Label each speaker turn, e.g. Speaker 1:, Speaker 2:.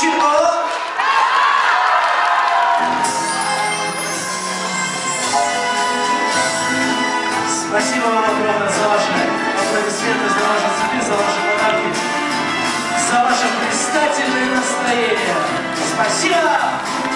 Speaker 1: Ющенко! Спасибо вам огромное за ваши аплодисменты, за ваши цветы, за ваши подарки, за ваше блистательное настроение. Спасибо!